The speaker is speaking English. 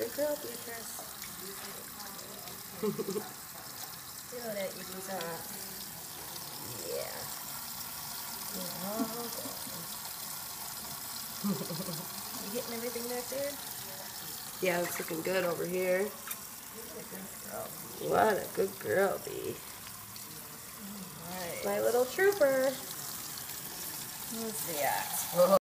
Good girl, Beatrice. know that you do that. Yeah. Oh, you getting everything back there? Yeah, it's looking good over here. What a good girl. Bee. Right. My little trooper. Who's the axe?